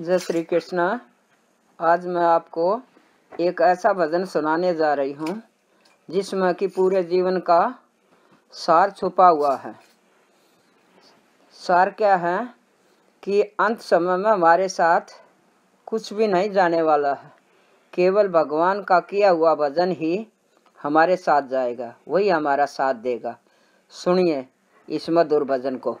जय श्री कृष्णा। आज मैं आपको एक ऐसा भजन सुनाने जा रही हूँ, जिसमें कि पूरे जीवन का सार छुपा हुआ है। सार क्या है कि अंत समय में हमारे साथ कुछ भी नहीं जाने वाला है। केवल भगवान का किया हुआ भजन ही हमारे साथ जाएगा, वही हमारा साथ देगा। सुनिए इस मधुर भजन को।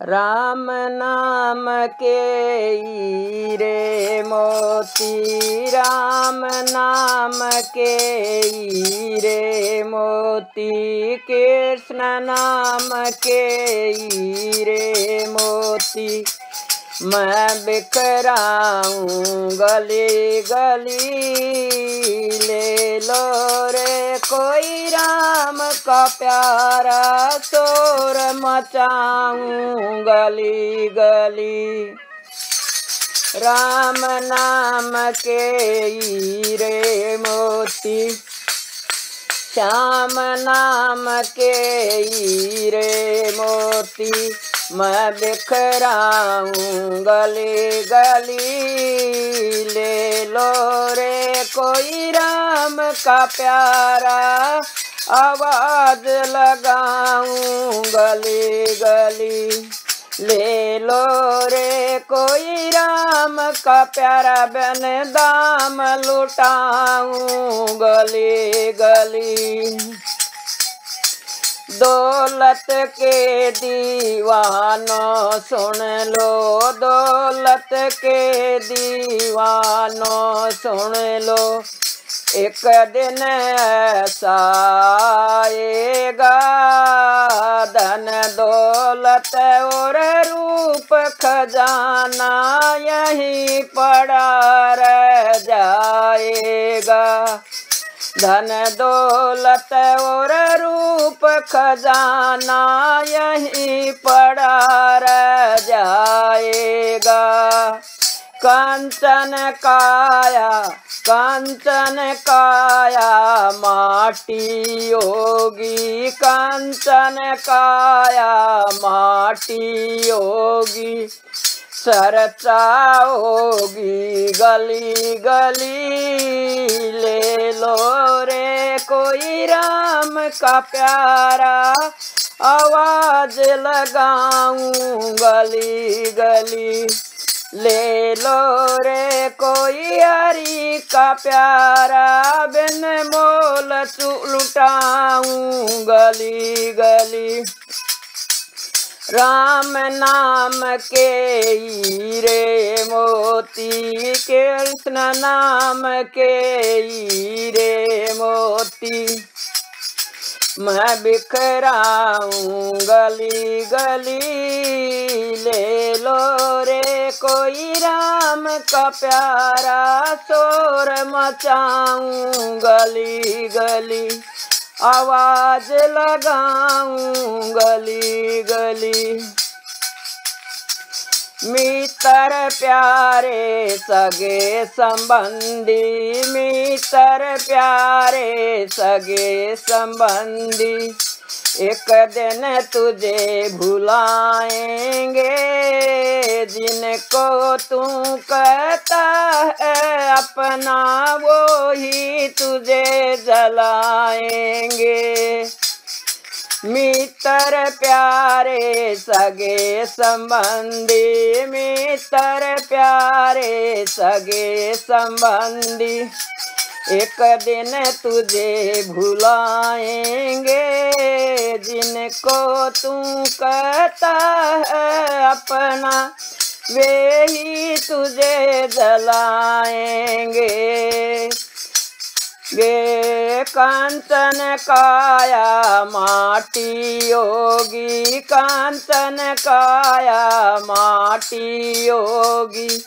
राम नाम के रे मोती राम नाम के रे मोती कृष्ण नाम के रे मोती मैं बिखराऊं, गली गली ले लो रे। कोई राम का प्यारा शोर मचाऊं, गली गली। राम नाम के रे मोती, श्याम नाम के रे मोती। मैं बिखराऊं गली गली ले लो रे, कोई राम का प्यारा आवाज़ लगाऊँ, गली गली ले लो रे, कोई राम का प्यारा बन दाम लुटाऊं, गली गली दौलत के दीवानों सुन लो, दौलत के दीवानों सुन लो। एक दिन ऐसा आएगा, धन दौलत और रूप खजाना यहीं पड़ा रह जाएगा। धन दौलत और रूप खजाना यहीं पड़ा रह जाएगा। कंचन काया कंचन काया माटी होगी। कंचन काया माटी होगी। चर्चा होगी गली गली, ले लो रे कोई राम का प्यारा, आवाज़ लगाऊँ गली गली, ले लो रे कोई हरी का प्यारा, बिन मोल लुटाऊं गली गली। राम नाम के रे मोती कृष्ण नाम के रे मोती। मैं बिखराऊं गली गली, ले लो रे कोई राम का प्यारा शोर मचाऊं गली गली। आवाज़ लगाऊँ गली गली। मित्र प्यारे सगे संबंधी। मित्र प्यारे सगे संबंधी। एक दिन तुझे भुलाएँगे, जिनको तू कहता है अपना वो ही तुझे जलाएँगे। मित्र प्यारे, सगे संबंधी, मित्र प्यारे, सगे संबंधी। एक दिन तुझे भुलाएँगे, जिनको तू कहता है अपना, वे ही तुझे जलाएँगे। गे कांचन काया माटी योगी कांचन काया माटी योगी।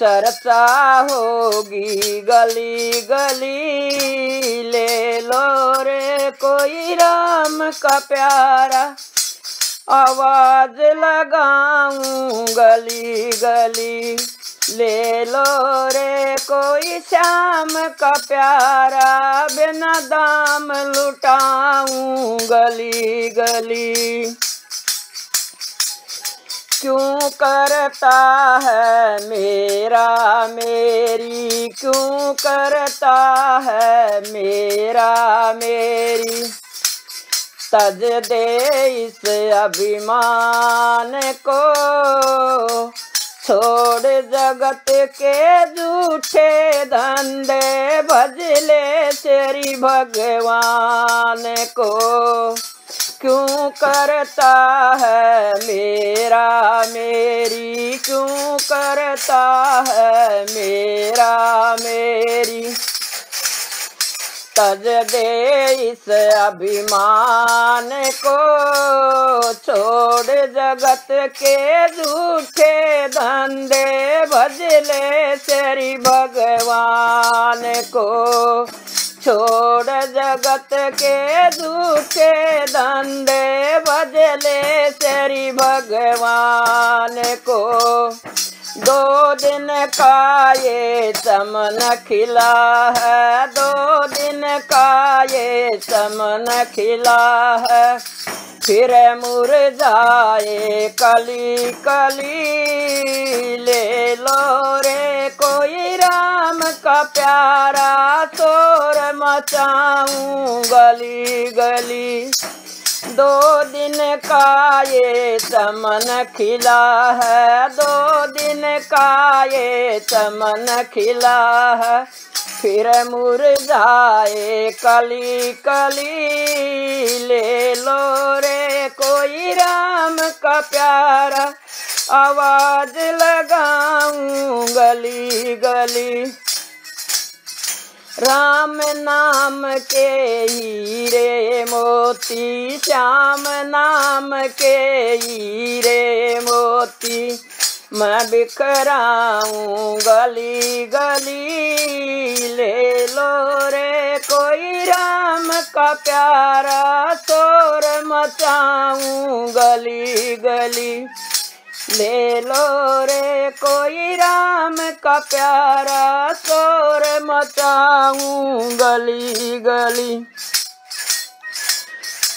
चर्चा होगी, गली गली ले लो रे कोई राम का प्यारा। आवाज़ लगाऊँ, गली गली ले लो रे कोई श्याम का प्यारा। बिना दाम लुटाऊं, गली गली क्यों करता है मेरा, मेरी? क्यों करता है मेरा, मेरी? तज दे इस अभिमान को, छोड़ जगत के झूठे धंधे, भजले श्री भगवान को। क्यों करता है मेरा? मेरी क्यों करता है मेरा? मेरी तज दे इस अभिमान को, छोड़ जगत के झूठे धंधे, भजले श्री भगवान को। छोड़ जगत के दुखे धंधे बजले श्री भगवान को। दो दिन का ये चमन खिला है, दो दिन का ये चमन खिला है। फिर मुरझाए कली कली ले लो रे। कोई राम का प्यारा तोर मचाऊं गली गली। दो दिन का ये चमन खिला है, दो दिन का ये चमन खिला है। फिर मुरझाए, कली कली ले लो रे कोई राम का प्यारा। आवाज़ लगाऊँ गली गली। राम नाम के हीरे मोती, श्याम नाम के हीरे मोती। मैं बिखराऊं, गली गली ले लो रे। कोई राम का प्यारा शोर मचाऊं, गली गली ले लो रे। कोई राम का प्यारा शोर मचाऊं, गली गली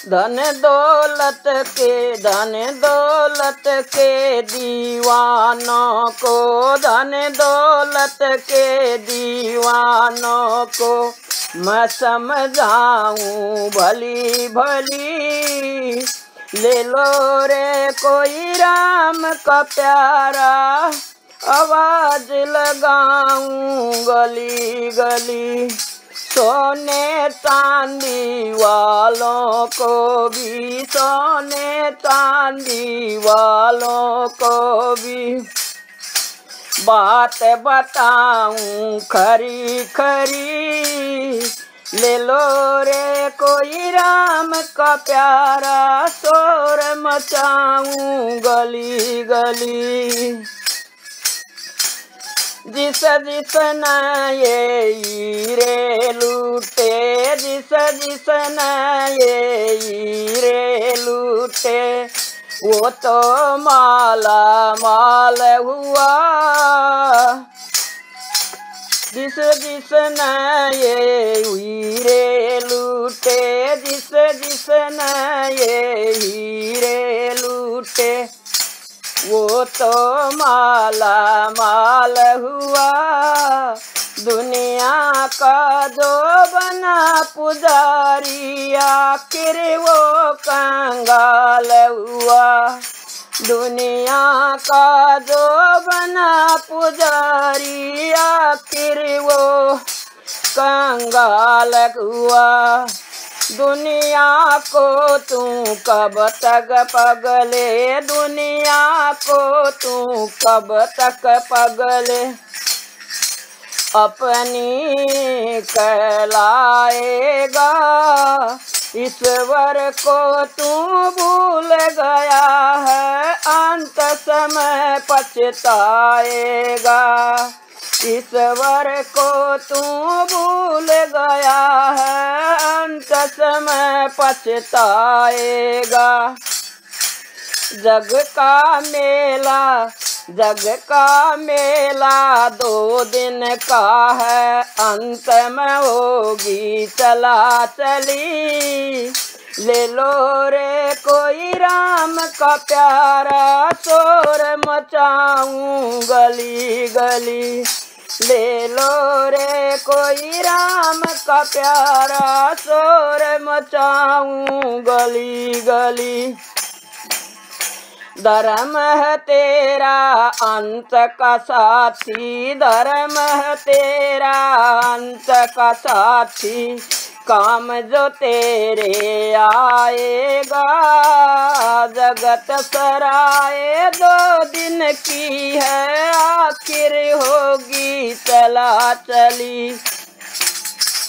धन दौलत के, धन दौलत के दीवानों को, धन दौलत के दीवानों को मैं समझाऊं भली भली। ले लो रे कोई राम का प्यारा, आवाज़ लगाऊँ गली गली। सोने चांदी वालों को भी, सोने चांदी वालों को भी। बात बताऊँ खरी खरी, ले लो रे कोई राम का प्यारा, शोर मचाऊं गली गली। जिस जिस न ये रे लूटे, जिस जिस न ये रे लूटे, वो तो माला माल हुआ। जिस जिस न ये हीरे लूटे, जिस जिस न ये हीरे लूटे वो तो माला माल हुआ। दुनिया का जो बना पुजारी, आखिर वो कंगाल हुआ। दुनिया का जो बना पुजारी, आखिर वो कंगाल हुआ। दुनिया को तू कब तक पगले? दुनिया को तू कब तक पगले? अपनी कहलाएगा, ईश्वर को तू भूल गया है, अंत समय पछताएगा। ईश्वर को तू भूल गया है समय पछताएगा। जग का मेला, जग का मेला दो दिन का है। अंत में होगी चला चली। ले लो रे कोई राम का प्यारा शोर मचाऊं गली गली। ले लो रे कोई राम का प्यारा शोर मचाऊं गली गली। धर्म है तेरा, अंत का साथी। धर्म है तेरा, अंत का साथी। काम जो तेरे आएगा, जगत सराए दो दिन की है। आखिर होगी चला चली।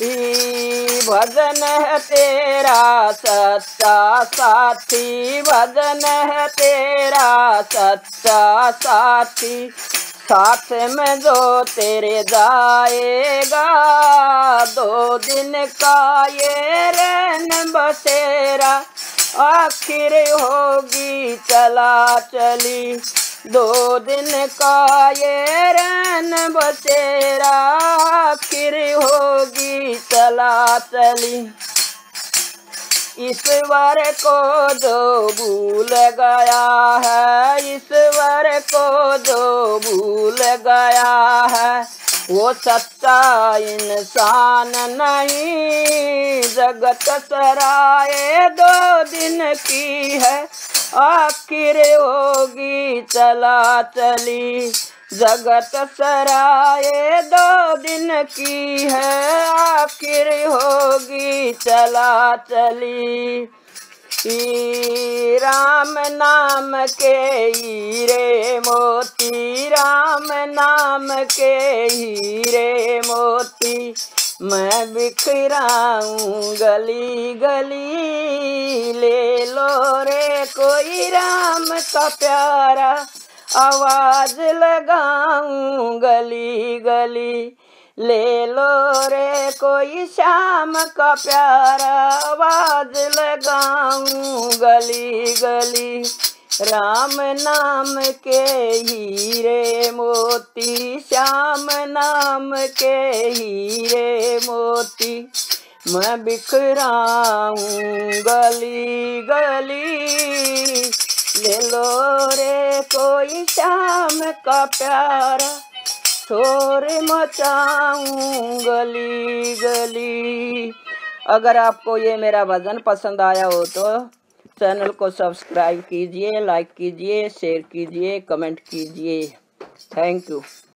भजन है तेरा सच्चा साथी भजन है तेरा सच्चा साथी साथ में जो तेरे जाएगा, दो दिन का ये रैन बसेरा, आखिर होगी चला चली। दो दिन का ये रन बसेरा आखिर होगी चला चली। ईश्वर को जो भूल गया है ईश्वर को जो भूल गया है, वो सच्चा इंसान नहीं, जगत सराए दो दिन की है। आखिर होगी चला चली। जगत सराए दो दिन की है। आखिर होगी चला चली। राम नाम के हीरे मोती, राम नाम के हीरे मोती। मैं बिखराऊं, गली गली, ले लो रे कोई राम का प्यारा। आवाज़ लगाऊँ, गली गली, ले लो रे कोई शाम का प्यारा। आवाज़ लगाऊँ, गली गली राम नाम के हीरे मोती, श्याम नाम के हीरे मोती। मैं बिखराऊं गली गली, ले लो रे कोई श्याम का प्यारा। शोर मचाऊं गली गली। अगर आपको ये मेरा भजन पसंद आया हो तो चैनल को सब्सक्राइब कीजिए लाइक कीजिए शेयर कीजिए कमेंट कीजिए। Thank you.